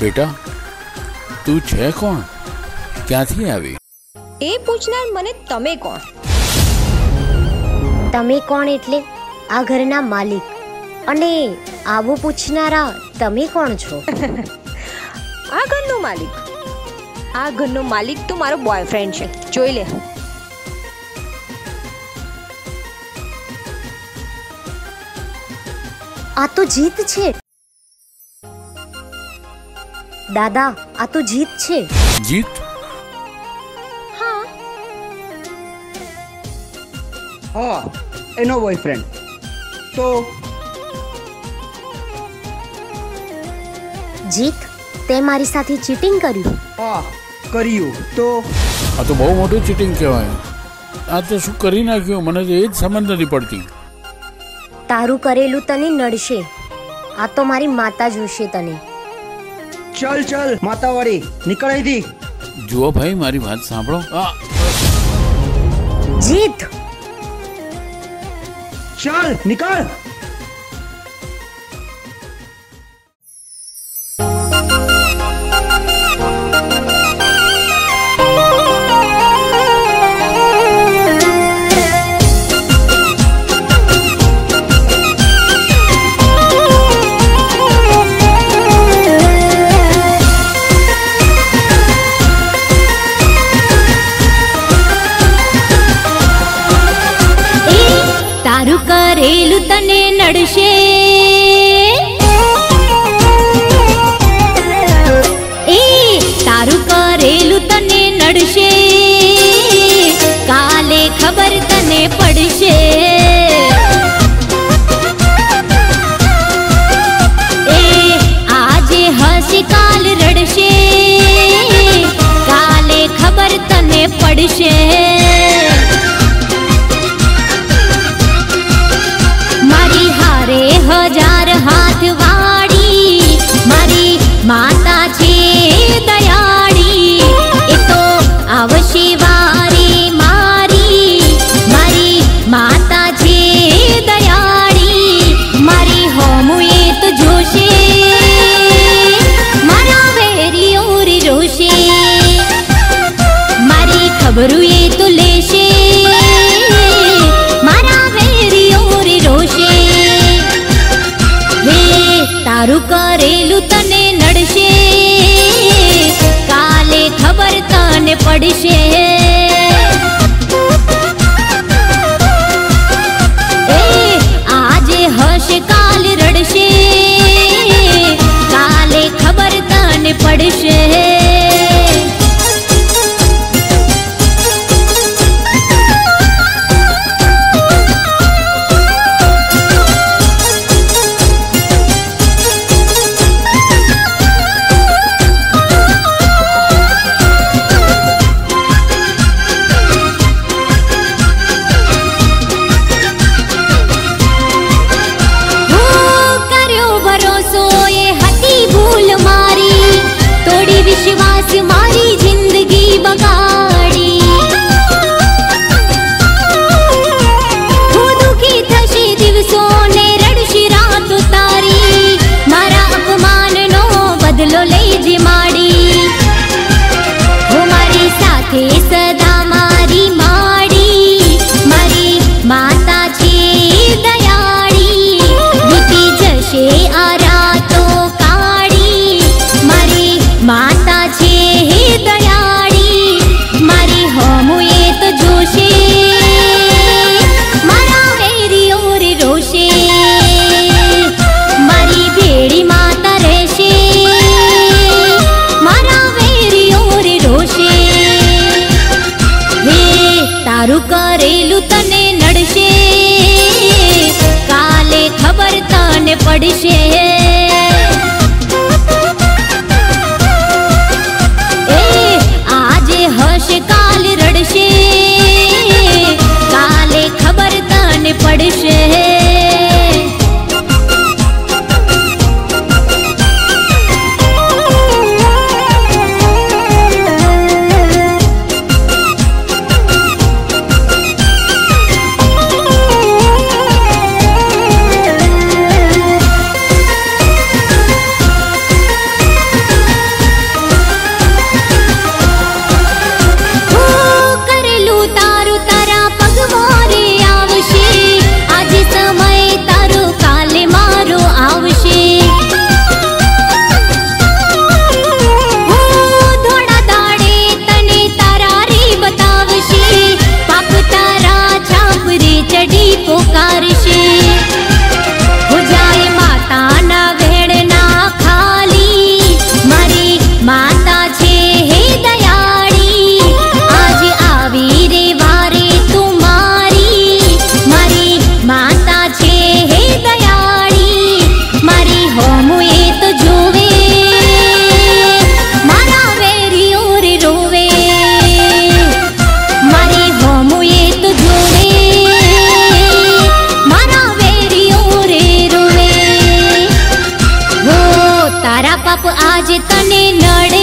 બેટા તું છે કોણ? ક્યાંથી આવી? એ પૂછનાર મને તમે કોણ? તમે કોણ એટલે? આ ઘરના માલિક. અને આવું પૂછનારા તમે કોણ છો? આ ઘરનો માલિક. આ ઘરનો માલિક તો મારો બોયફ્રેન્ડ છે. જોઈ લે. આ તો જીત છે. દાદા આ તો જીત છે. જીત? હા. હા એનો બોયફ્રેન્ડ તો? જીત તે મારી સાથે ચીટિંગ કર્યું. હા કર્યું. તો? આ તો બહુ મોટું ચીટિંગ કહેવાય. આ તો શું કરી નાખ્યું? મને તો એ જ સમજ નથી પડતી. તારું કરેલું તને નડશે. આ તો મારી માતા જોશે તને. ચલ ચલ માતાવાળી નીકળ અહીંથી જુઓ ભાઈ મારી વાત સાંભળો આ જીત ચાલ નીકળ دنه نړشه પડશે પાપ આજે તને નડે